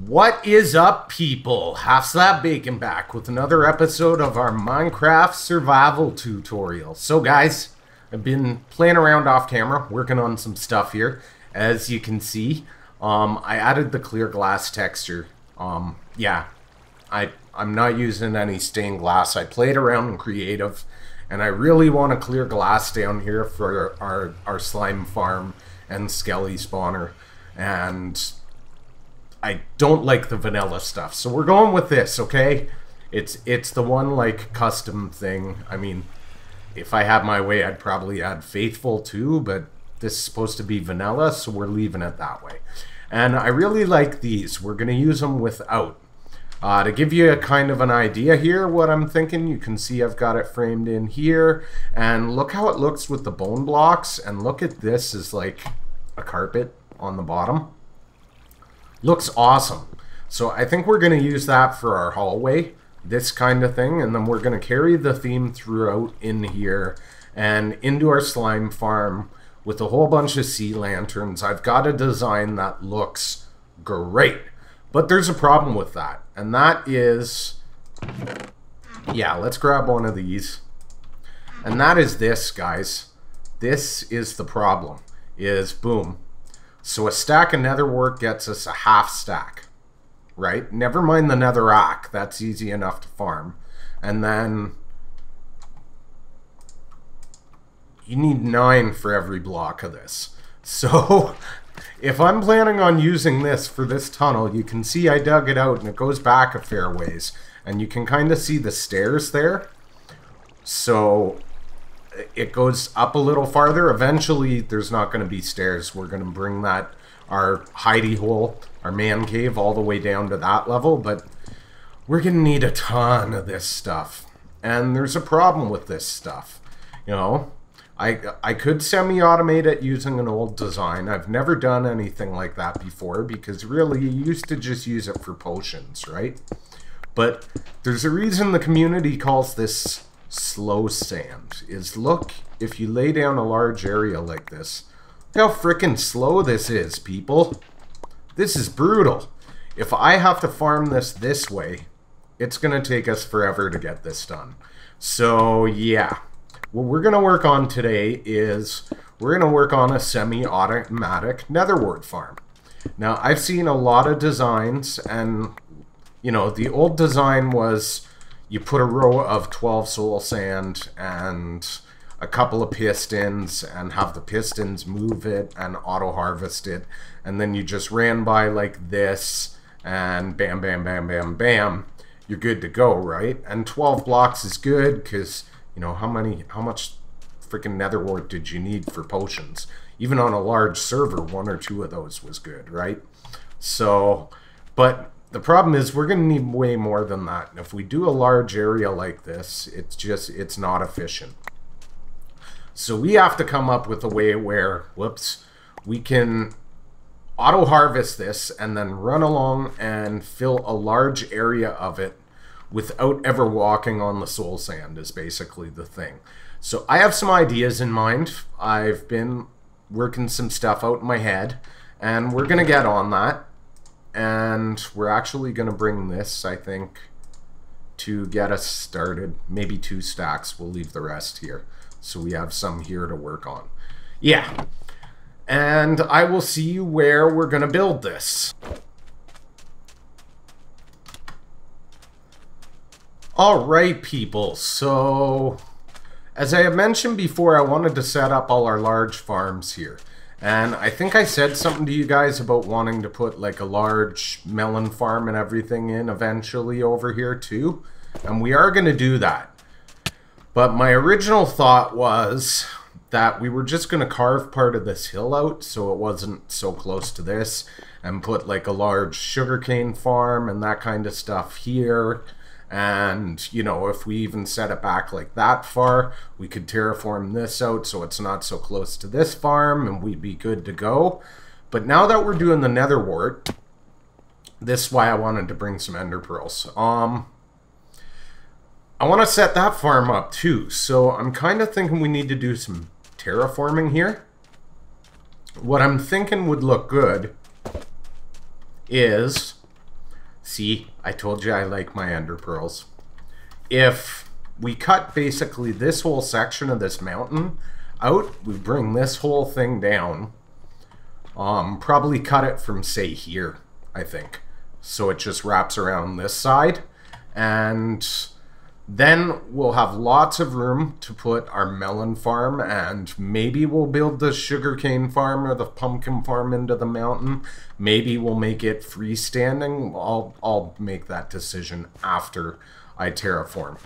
What is up, people? HalfSlab Bacon back with another episode of our Minecraft survival tutorial. So, guys, I've been playing around off camera, working on some stuff here. As you can see, um, I added the clear glass texture. Um, yeah, I, I'm not using any stained glass. I played around in creative, and I really want a clear glass down here for our, our slime farm and skelly spawner. And I don't like the vanilla stuff. So we're going with this, okay? It's it's the one like custom thing. I mean, if I had my way, I'd probably add faithful too, but this is supposed to be vanilla, so we're leaving it that way. And I really like these. We're going to use them without. Uh, to give you a kind of an idea here, what I'm thinking, you can see I've got it framed in here. And look how it looks with the bone blocks. And look at this as like a carpet on the bottom. Looks awesome. So I think we're going to use that for our hallway, this kind of thing, and then we're going to carry the theme throughout in here and into our slime farm with a whole bunch of sea lanterns. I've got a design that looks great, but there's a problem with that, and that is, yeah, let's grab one of these, and that is this, guys. This is the problem, is boom, so a stack of nether wart gets us a half stack, right? Never mind the netherrack. That's easy enough to farm. And then you need nine for every block of this. So if I'm planning on using this for this tunnel, you can see I dug it out and it goes back a fair ways. And you can kind of see the stairs there. So it goes up a little farther. Eventually, there's not going to be stairs. We're going to bring that, our hidey hole, our man cave, all the way down to that level. But we're going to need a ton of this stuff. And there's a problem with this stuff. You know, I, I could semi-automate it using an old design. I've never done anything like that before because really you used to just use it for potions, right? But there's a reason the community calls this slow sand is look if you lay down a large area like this how freaking slow this is people. This is brutal. If I have to farm this this way it's gonna take us forever to get this done. So yeah. What we're gonna work on today is we're gonna work on a semi-automatic nether wart farm. Now I've seen a lot of designs and you know the old design was you put a row of 12 soul sand and a couple of pistons and have the pistons move it and auto harvest it. And then you just ran by like this and bam bam bam bam bam you're good to go right? And 12 blocks is good because you know how many how much freaking nether wart did you need for potions? Even on a large server one or two of those was good right? So but the problem is we're going to need way more than that. And if we do a large area like this, it's just, it's not efficient. So we have to come up with a way where, whoops, we can auto harvest this and then run along and fill a large area of it without ever walking on the soul sand is basically the thing. So I have some ideas in mind. I've been working some stuff out in my head and we're going to get on that and we're actually going to bring this, I think, to get us started. Maybe two stacks. We'll leave the rest here. So we have some here to work on. Yeah. And I will see you where we're going to build this. Alright, people. So, as I have mentioned before, I wanted to set up all our large farms here. And I think I said something to you guys about wanting to put like a large melon farm and everything in eventually over here too. And we are going to do that. But my original thought was that we were just going to carve part of this hill out so it wasn't so close to this and put like a large sugarcane farm and that kind of stuff here and, you know, if we even set it back like that far, we could terraform this out so it's not so close to this farm and we'd be good to go. But now that we're doing the nether wart, this is why I wanted to bring some ender pearls. Um, I want to set that farm up too. So I'm kind of thinking we need to do some terraforming here. What I'm thinking would look good is See, I told you I like my ender pearls. If we cut basically this whole section of this mountain out, we bring this whole thing down. Um, probably cut it from, say, here, I think. So it just wraps around this side. And then we'll have lots of room to put our melon farm and maybe we'll build the sugarcane farm or the pumpkin farm into the mountain. Maybe we'll make it freestanding. I'll, I'll make that decision after I terraform.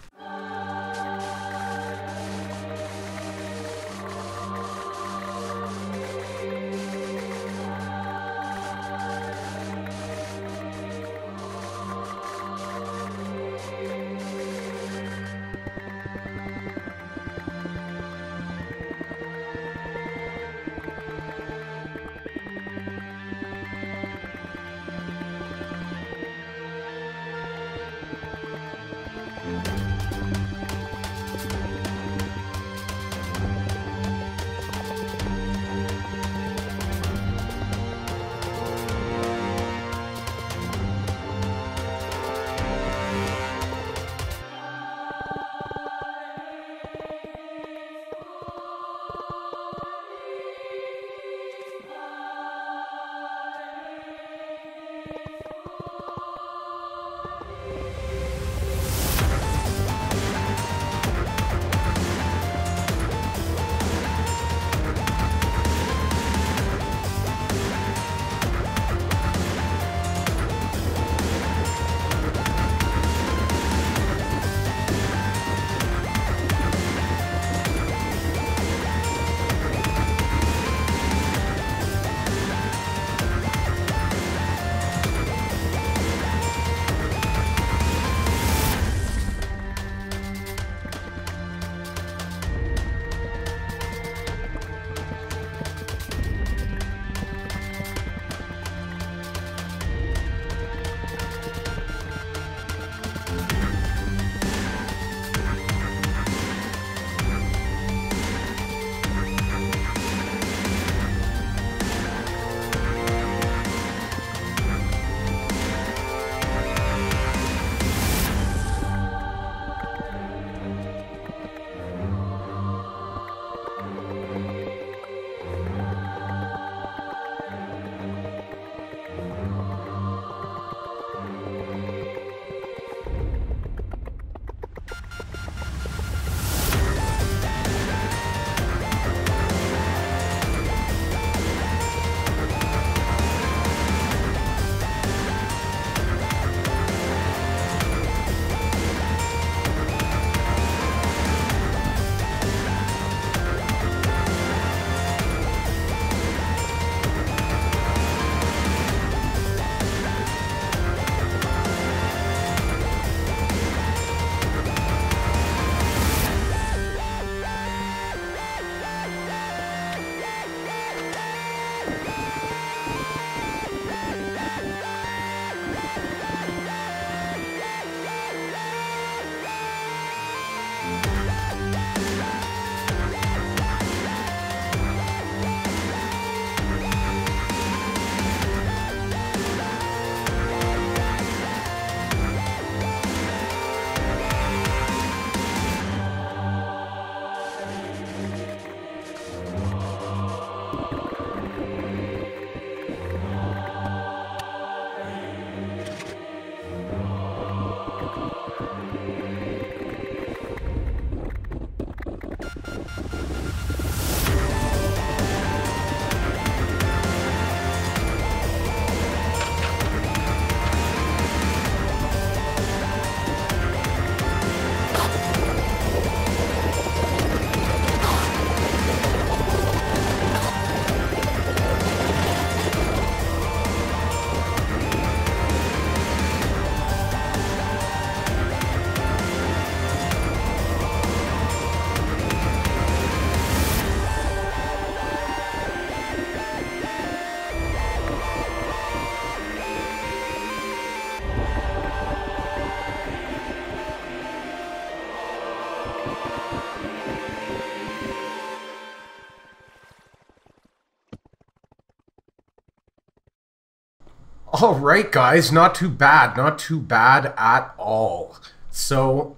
All right, guys, not too bad, not too bad at all. So,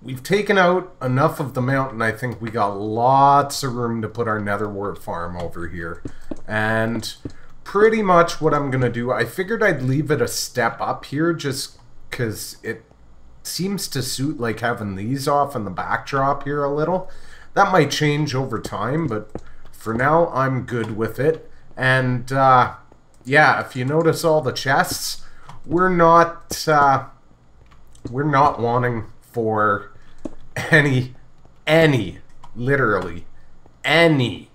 we've taken out enough of the mountain. I think we got lots of room to put our nether wart farm over here. And pretty much what I'm going to do, I figured I'd leave it a step up here just because it seems to suit like having these off in the backdrop here a little. That might change over time, but for now I'm good with it. And uh, yeah, if you notice all the chests, we're not uh, we're not wanting for any any literally any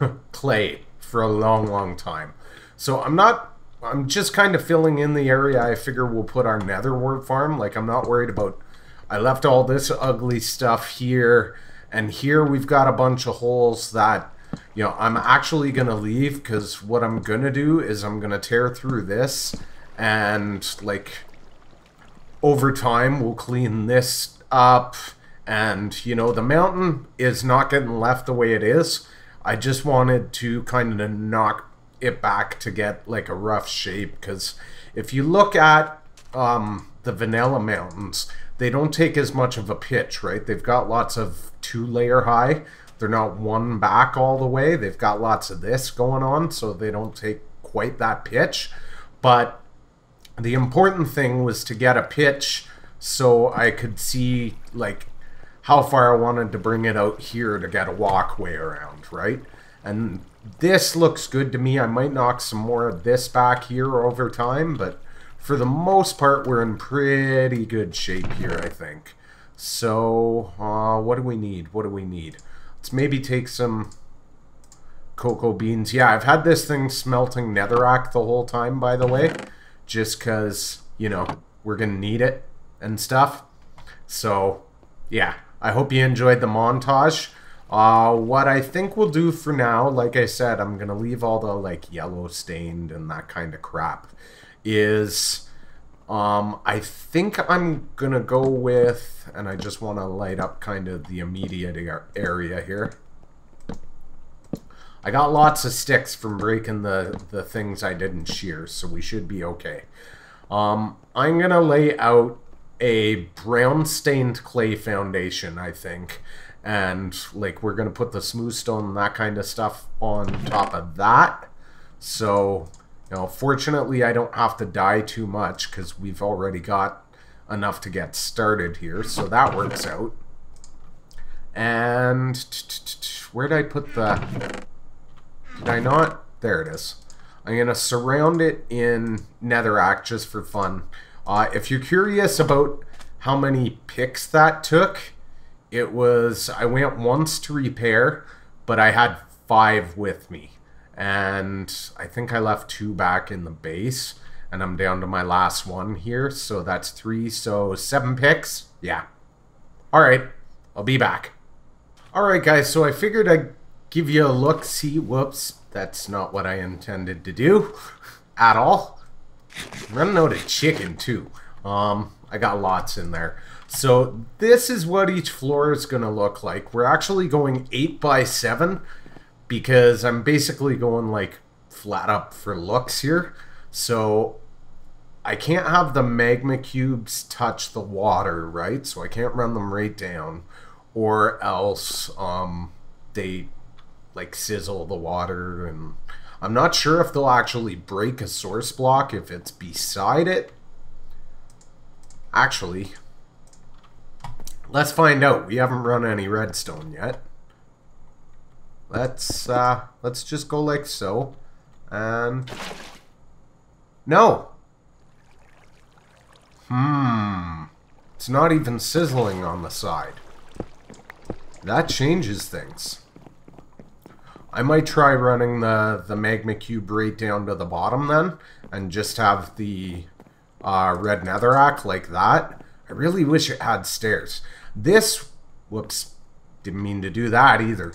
clay for a long long time. So I'm not I'm just kind of filling in the area I figure we'll put our nether wart farm. Like, I'm not worried about... I left all this ugly stuff here, and here we've got a bunch of holes that, you know, I'm actually going to leave, because what I'm going to do is I'm going to tear through this, and, like, over time we'll clean this up, and, you know, the mountain is not getting left the way it is. I just wanted to kind of knock it back to get like a rough shape because if you look at um, the vanilla mountains they don't take as much of a pitch right they've got lots of two layer high they're not one back all the way they've got lots of this going on so they don't take quite that pitch but the important thing was to get a pitch so I could see like how far I wanted to bring it out here to get a walkway around right and this looks good to me. I might knock some more of this back here over time, but for the most part, we're in pretty good shape here, I think. So, uh, what do we need? What do we need? Let's maybe take some cocoa beans. Yeah, I've had this thing smelting netherrack the whole time, by the way, just because, you know, we're going to need it and stuff. So, yeah, I hope you enjoyed the montage. Uh, what I think we'll do for now, like I said, I'm going to leave all the like yellow stained and that kind of crap, is um, I think I'm going to go with, and I just want to light up kind of the immediate area here. I got lots of sticks from breaking the, the things I didn't shear, so we should be okay. Um, I'm going to lay out a brown stained clay foundation, I think and like we're gonna put the smooth stone and that kind of stuff on top of that so know fortunately I don't have to die too much because we've already got enough to get started here so that works out. And where did I put the did I not? There it is. I'm gonna surround it in netherrack just for fun. Uh, if you're curious about how many picks that took it was I went once to repair, but I had five with me. And I think I left two back in the base. And I'm down to my last one here. So that's three. So seven picks. Yeah. Alright. I'll be back. Alright guys, so I figured I'd give you a look, see, whoops, that's not what I intended to do at all. I'm running out of chicken too. Um, I got lots in there. So this is what each floor is going to look like. We're actually going 8 by 7 because I'm basically going like flat up for looks here. So I can't have the magma cubes touch the water, right? So I can't run them right down or else um, they like sizzle the water and I'm not sure if they'll actually break a source block if it's beside it. Actually, Let's find out. We haven't run any redstone yet. Let's uh let's just go like so. And no. Hmm. It's not even sizzling on the side. That changes things. I might try running the, the magma cube right down to the bottom then, and just have the uh, red netherrack like that. I really wish it had stairs. This, whoops, didn't mean to do that either.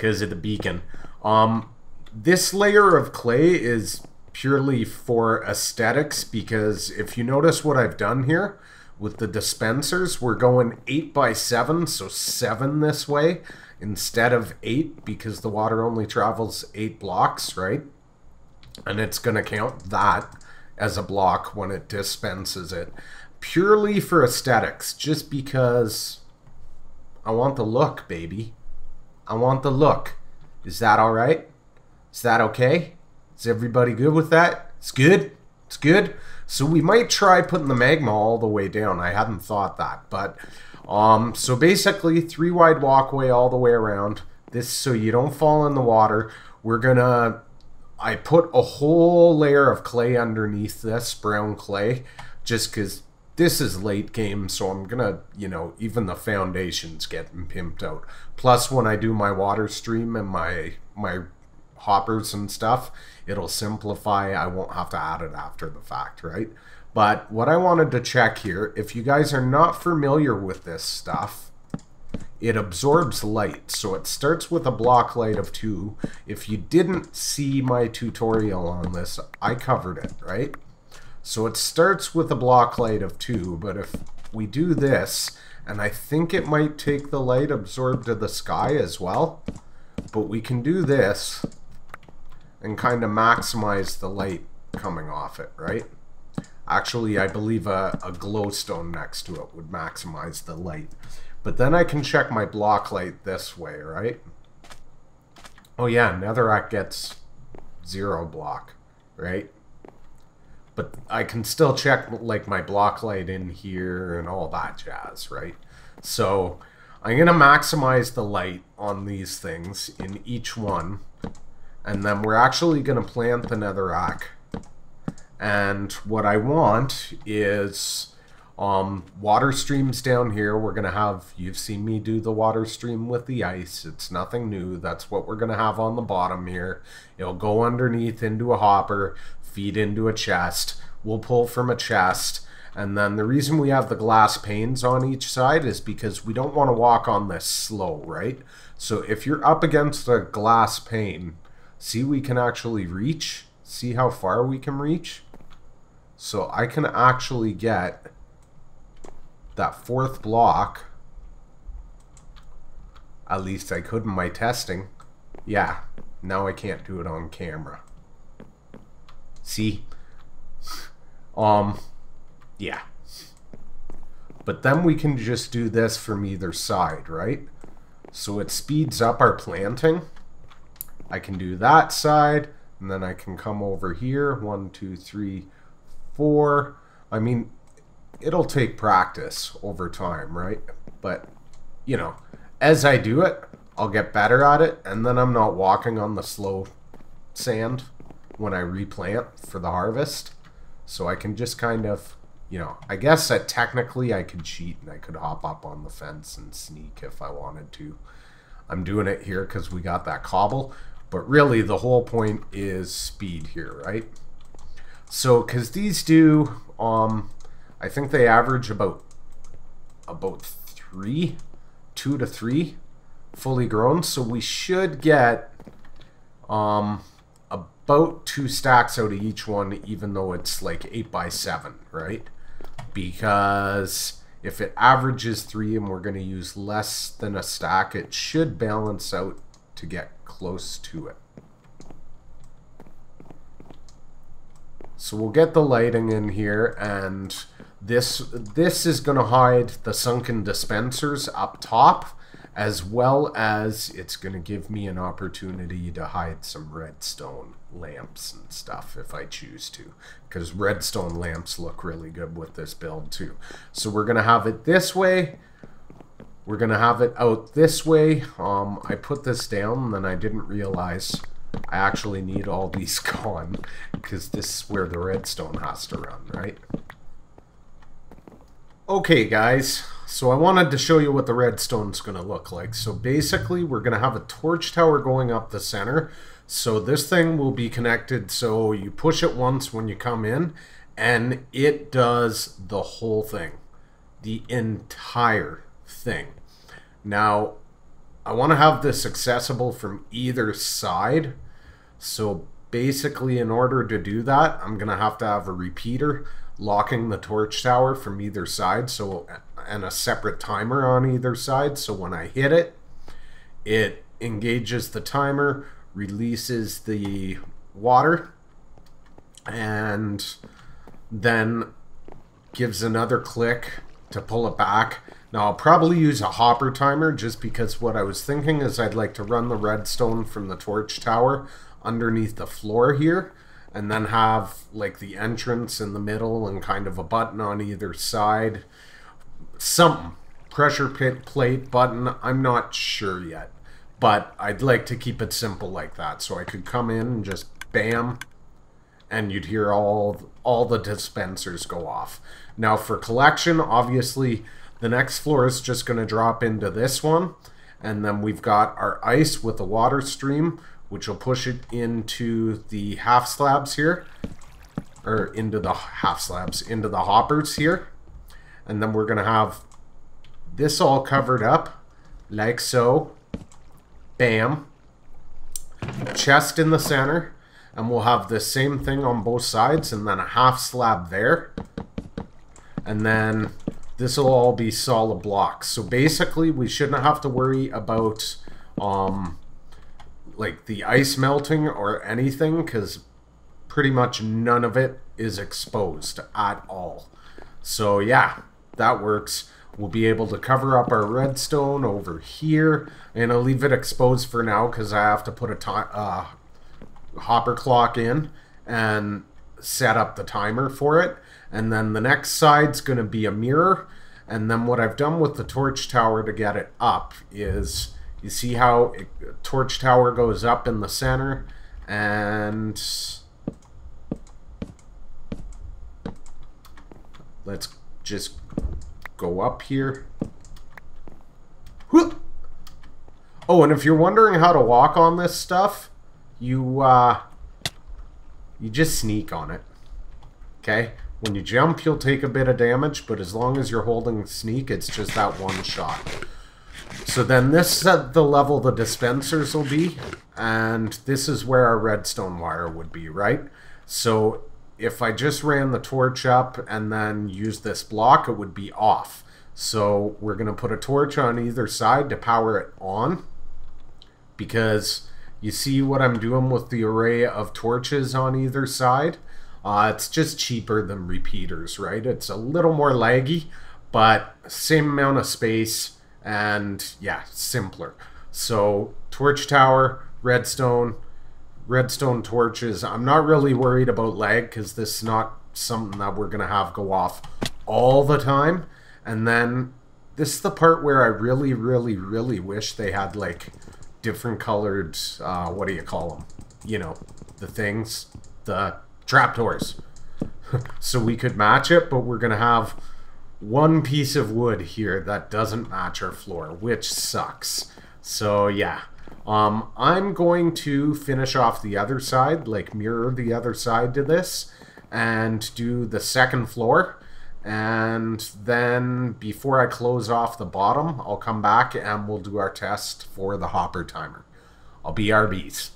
Because of the beacon. Um, this layer of clay is purely for aesthetics because if you notice what I've done here with the dispensers, we're going 8 by 7, so 7 this way instead of 8 because the water only travels 8 blocks, right? And it's going to count that as a block when it dispenses it. Purely for aesthetics, just because I want the look, baby. I want the look. Is that alright? Is that okay? Is everybody good with that? It's good? It's good? So we might try putting the magma all the way down. I hadn't thought that, but um, so basically three wide walkway all the way around. This so you don't fall in the water. We're gonna I put a whole layer of clay underneath this brown clay just because this is late game, so I'm gonna, you know, even the foundations getting pimped out. Plus, when I do my water stream and my my hoppers and stuff, it'll simplify. I won't have to add it after the fact, right? But what I wanted to check here, if you guys are not familiar with this stuff, it absorbs light. So it starts with a block light of 2. If you didn't see my tutorial on this, I covered it, right? So it starts with a block light of 2, but if we do this, and I think it might take the light absorbed to the sky as well, but we can do this and kind of maximize the light coming off it, right? Actually, I believe a, a glowstone next to it would maximize the light. But then I can check my block light this way, right? Oh yeah, Netherrack gets zero block, right? But I can still check like my block light in here and all that jazz, right? So I'm going to maximize the light on these things in each one. And then we're actually going to plant the netherrack and what I want is um, water streams down here. We're going to have, you've seen me do the water stream with the ice. It's nothing new. That's what we're going to have on the bottom here. It'll go underneath into a hopper, feed into a chest. We'll pull from a chest. And then the reason we have the glass panes on each side is because we don't want to walk on this slow, right? So if you're up against a glass pane, see we can actually reach? See how far we can reach? So I can actually get that fourth block. At least I could in my testing. Yeah, now I can't do it on camera. See? Um, yeah. But then we can just do this from either side, right? So it speeds up our planting. I can do that side, and then I can come over here. One, two, three, four. I mean, it'll take practice over time, right? But, you know, as I do it, I'll get better at it, and then I'm not walking on the slow sand when I replant for the harvest. So I can just kind of, you know, I guess that technically I could cheat and I could hop up on the fence and sneak if I wanted to. I'm doing it here because we got that cobble, but really the whole point is speed here, right? So, because these do, um, I think they average about about three, two to three, fully grown. So we should get um, about two stacks out of each one, even though it's like eight by seven, right? Because if it averages three and we're going to use less than a stack, it should balance out to get close to it. So we'll get the lighting in here and this this is going to hide the sunken dispensers up top as well as it's going to give me an opportunity to hide some redstone lamps and stuff if I choose to because redstone lamps look really good with this build too. So we're going to have it this way. We're going to have it out this way. Um, I put this down and then I didn't realize I actually need all these gone because this is where the redstone has to run, right? Okay, guys. So I wanted to show you what the redstone's going to look like. So basically, we're going to have a torch tower going up the center. So this thing will be connected so you push it once when you come in and it does the whole thing. The entire thing. Now, I want to have this accessible from either side. So basically, in order to do that, I'm going to have to have a repeater locking the torch tower from either side. So and a separate timer on either side. So when I hit it, it engages the timer, releases the water, and then gives another click to pull it back. Now I'll probably use a hopper timer just because what I was thinking is I'd like to run the redstone from the torch tower underneath the floor here and then have like the entrance in the middle and kind of a button on either side. Something. Pressure pit plate button. I'm not sure yet. But I'd like to keep it simple like that. So I could come in and just bam and you'd hear all all the dispensers go off. Now for collection, obviously the next floor is just going to drop into this one. And then we've got our ice with a water stream, which will push it into the half slabs here. Or into the half slabs, into the hoppers here. And then we're going to have this all covered up, like so. Bam. Chest in the center and we'll have the same thing on both sides and then a half slab there and then this will all be solid blocks so basically we shouldn't have to worry about um like the ice melting or anything because pretty much none of it is exposed at all so yeah that works we'll be able to cover up our redstone over here and I'll leave it exposed for now because I have to put a uh, hopper clock in and set up the timer for it. And then the next side's going to be a mirror. And then what I've done with the torch tower to get it up is you see how it, torch tower goes up in the center and let's just go up here. Oh, and if you're wondering how to walk on this stuff, you uh, you just sneak on it. Okay? When you jump, you'll take a bit of damage, but as long as you're holding sneak, it's just that one shot. So then this is at the level the dispensers will be, and this is where our redstone wire would be, right? So if I just ran the torch up and then used this block, it would be off. So we're going to put a torch on either side to power it on, because you see what I'm doing with the array of torches on either side? Uh, it's just cheaper than repeaters, right? It's a little more laggy, but same amount of space and yeah, simpler. So torch tower, redstone, redstone torches. I'm not really worried about lag because this is not something that we're going to have go off all the time. And then this is the part where I really, really, really wish they had like different colored, uh, what do you call them? You know, the things, the trapdoors. so we could match it, but we're going to have one piece of wood here that doesn't match our floor, which sucks. So yeah, um, I'm going to finish off the other side, like mirror the other side to this, and do the second floor. And then before I close off the bottom, I'll come back and we'll do our test for the hopper timer. I'll be RBs.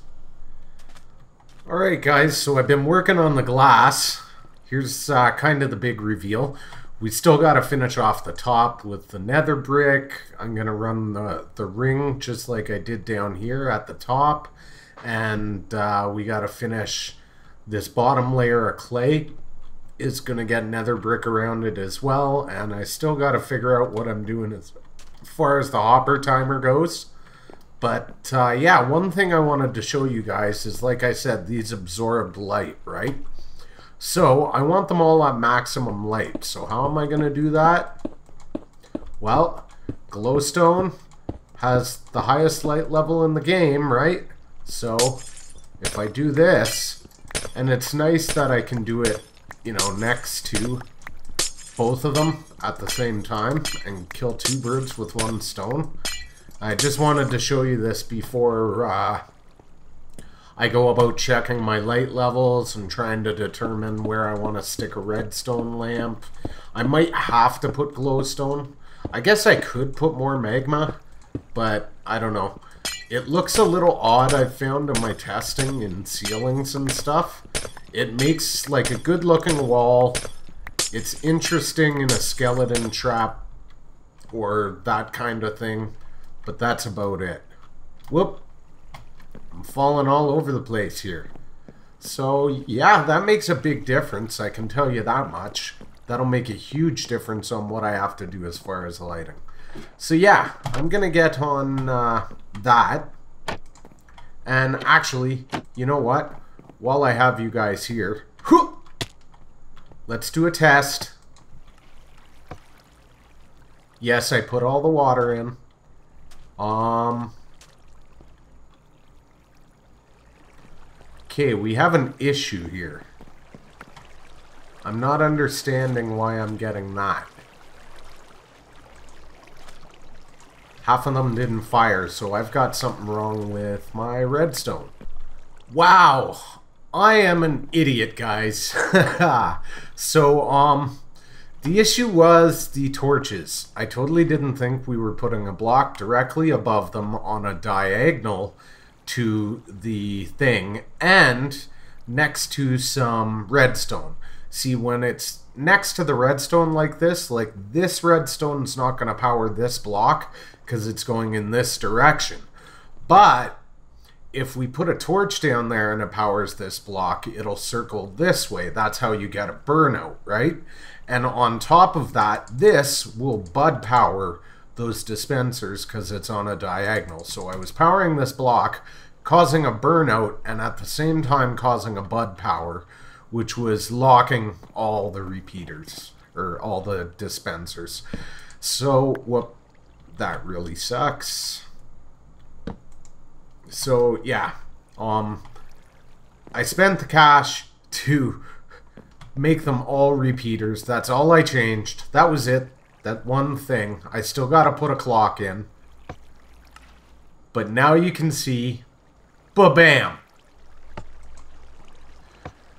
Alright guys, so I've been working on the glass. Here's uh, kind of the big reveal. We still got to finish off the top with the nether brick. I'm going to run the, the ring just like I did down here at the top. And uh, we got to finish this bottom layer of clay is going to get nether brick around it as well. And I still got to figure out what I'm doing as far as the hopper timer goes. But uh, yeah, one thing I wanted to show you guys is, like I said, these absorbed light, right? So I want them all at maximum light. So how am I going to do that? Well, glowstone has the highest light level in the game, right? So if I do this, and it's nice that I can do it you know, next to both of them at the same time and kill two birds with one stone. I just wanted to show you this before uh, I go about checking my light levels and trying to determine where I want to stick a redstone lamp. I might have to put glowstone. I guess I could put more magma, but I don't know. It looks a little odd, I've found in my testing and ceilings and stuff. It makes like a good looking wall. It's interesting in a skeleton trap or that kind of thing, but that's about it. Whoop. I'm falling all over the place here. So, yeah, that makes a big difference. I can tell you that much. That'll make a huge difference on what I have to do as far as lighting. So, yeah, I'm going to get on uh, that. And actually, you know what? While I have you guys here, let's do a test. Yes, I put all the water in. Um... Okay, we have an issue here. I'm not understanding why I'm getting that. Half of them didn't fire, so I've got something wrong with my redstone. Wow! I am an idiot, guys. so, um, the issue was the torches. I totally didn't think we were putting a block directly above them on a diagonal to the thing and next to some redstone. See, when it's next to the redstone like this, like this redstone's not going to power this block because it's going in this direction. But if we put a torch down there and it powers this block, it'll circle this way. That's how you get a burnout, right? And on top of that, this will bud power those dispensers because it's on a diagonal. So I was powering this block, causing a burnout, and at the same time causing a bud power, which was locking all the repeaters, or all the dispensers. So what that really sucks. So yeah, um, I spent the cash to make them all repeaters. That's all I changed. That was it. That one thing. I still got to put a clock in. But now you can see, ba-bam.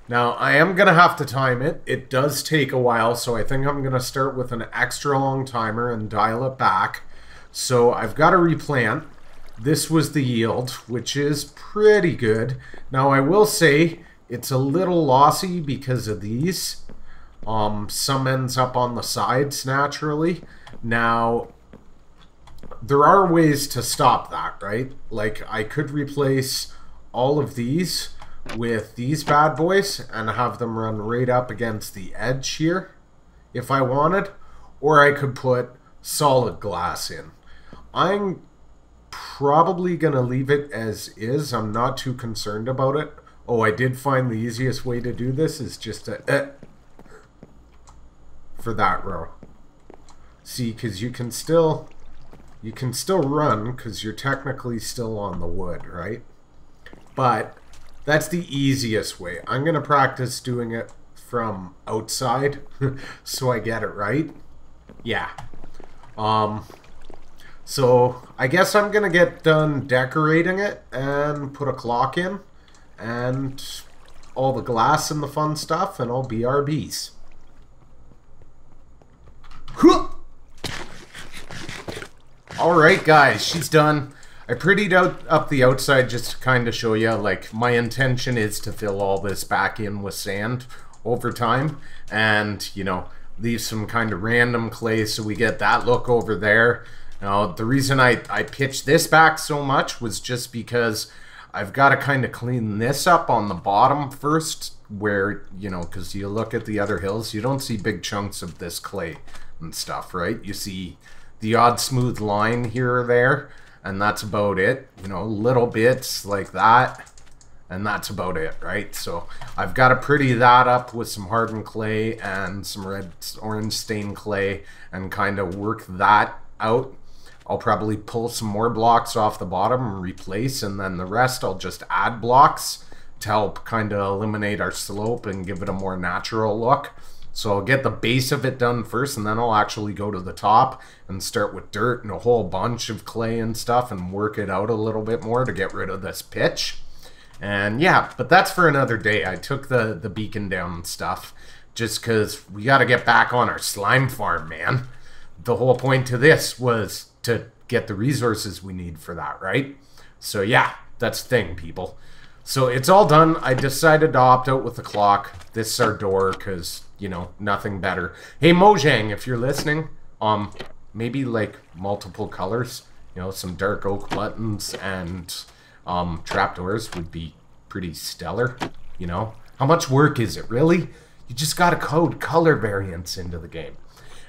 Now, I am going to have to time it. It does take a while, so I think I'm going to start with an extra long timer and dial it back. So I've got to replant. This was the yield, which is pretty good. Now, I will say it's a little lossy because of these. Um, some ends up on the sides naturally. Now, there are ways to stop that, right? Like, I could replace all of these with these bad boys and have them run right up against the edge here if I wanted. Or I could put solid glass in. I'm probably going to leave it as is. I'm not too concerned about it. Oh, I did find the easiest way to do this is just to... Eh, for that row. See, because you can still... You can still run because you're technically still on the wood, right? But that's the easiest way. I'm going to practice doing it from outside so I get it right. Yeah. Um, so I guess I'm going to get done decorating it and put a clock in and all the glass and the fun stuff and I'll be RBs. Alright guys, she's done. I prettied out up the outside just to kind of show you, like, my intention is to fill all this back in with sand over time. And, you know, leave some kind of random clay so we get that look over there. Now, the reason I, I pitched this back so much was just because I've got to kind of clean this up on the bottom first, where, you know, because you look at the other hills, you don't see big chunks of this clay and stuff, right? You see the odd smooth line here or there and that's about it. You know, little bits like that, and that's about it, right? So I've got to pretty that up with some hardened clay and some red orange stained clay and kind of work that out. I'll probably pull some more blocks off the bottom and replace, and then the rest I'll just add blocks to help kind of eliminate our slope and give it a more natural look. So I'll get the base of it done first, and then I'll actually go to the top and start with dirt and a whole bunch of clay and stuff and work it out a little bit more to get rid of this pitch. And yeah, but that's for another day. I took the, the beacon down and stuff just because we got to get back on our slime farm, man. The whole point to this was to get the resources we need for that, right? So yeah, that's the thing, people. So it's all done. I decided to opt out with the clock. This is our door because you know, nothing better. Hey Mojang, if you're listening, um, maybe like multiple colors, you know, some dark oak buttons and um, trapdoors would be pretty stellar. You know? How much work is it, really? You just gotta code color variants into the game.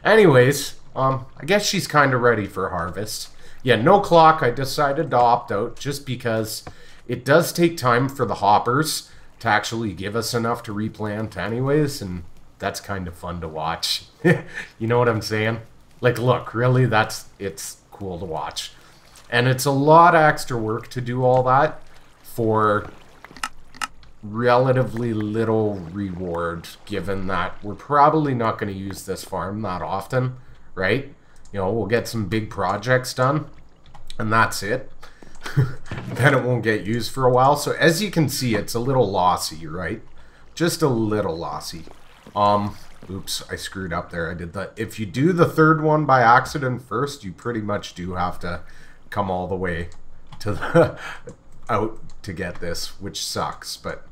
Anyways, um, I guess she's kind of ready for harvest. Yeah, no clock. I decided to opt out just because it does take time for the hoppers to actually give us enough to replant anyways, and that's kind of fun to watch. you know what I'm saying? Like, look, really, that's, it's cool to watch. And it's a lot of extra work to do all that for relatively little reward, given that we're probably not going to use this farm that often, right? You know, we'll get some big projects done, and that's it. Then it won't get used for a while. So as you can see, it's a little lossy, right? Just a little lossy. Um, oops, I screwed up there. I did that. If you do the third one by accident first, you pretty much do have to come all the way to the out to get this, which sucks. But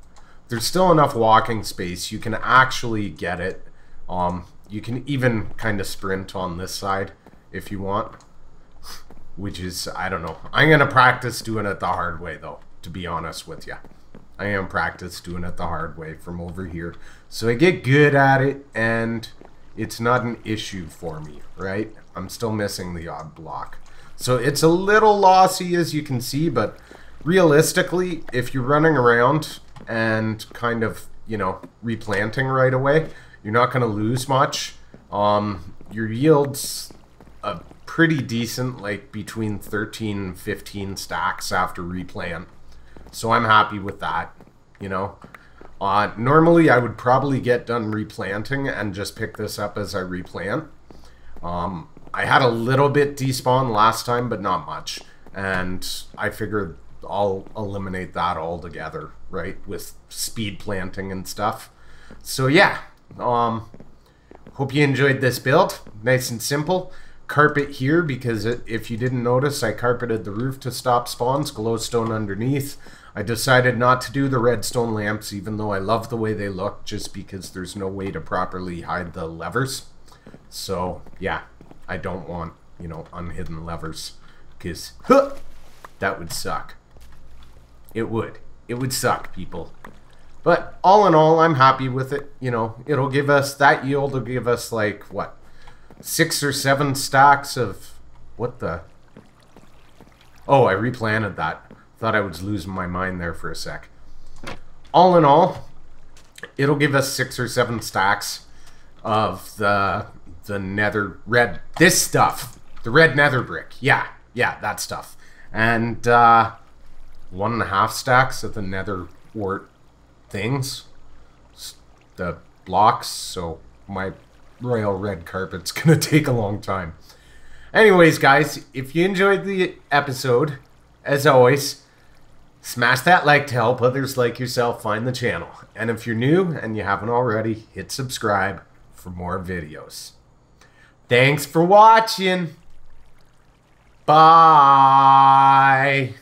there's still enough walking space. You can actually get it. Um, you can even kind of sprint on this side if you want. Which is, I don't know. I'm going to practice doing it the hard way, though, to be honest with you. I am practice doing it the hard way from over here. So I get good at it, and it's not an issue for me, right? I'm still missing the odd block. So it's a little lossy, as you can see, but realistically, if you're running around and kind of, you know, replanting right away, you're not going to lose much. Um, your yields a pretty decent, like between 13 and 15 stacks after replant. So I'm happy with that, you know. Uh, normally, I would probably get done replanting and just pick this up as I replant. Um, I had a little bit despawn last time, but not much. And I figured I'll eliminate that altogether, right? With speed planting and stuff. So yeah, um, hope you enjoyed this build. Nice and simple. Carpet here because it, if you didn't notice, I carpeted the roof to stop spawns, glowstone underneath. I decided not to do the redstone lamps even though I love the way they look just because there's no way to properly hide the levers. So yeah, I don't want, you know, unhidden levers because huh, that would suck. It would. It would suck, people. But all in all, I'm happy with it. You know, it'll give us, that yield It'll give us like, what, six or seven stacks of, what the? Oh, I replanted that. Thought I was losing my mind there for a sec. All in all, it'll give us six or seven stacks of the the nether red this stuff the red nether brick yeah yeah that stuff and uh one and a half stacks of the nether wart things. The blocks, so my royal red carpet's gonna take a long time. Anyways, guys, if you enjoyed the episode, as always, smash that like to help others like yourself find the channel. And if you're new and you haven't already, hit subscribe for more videos. Thanks for watching. Bye.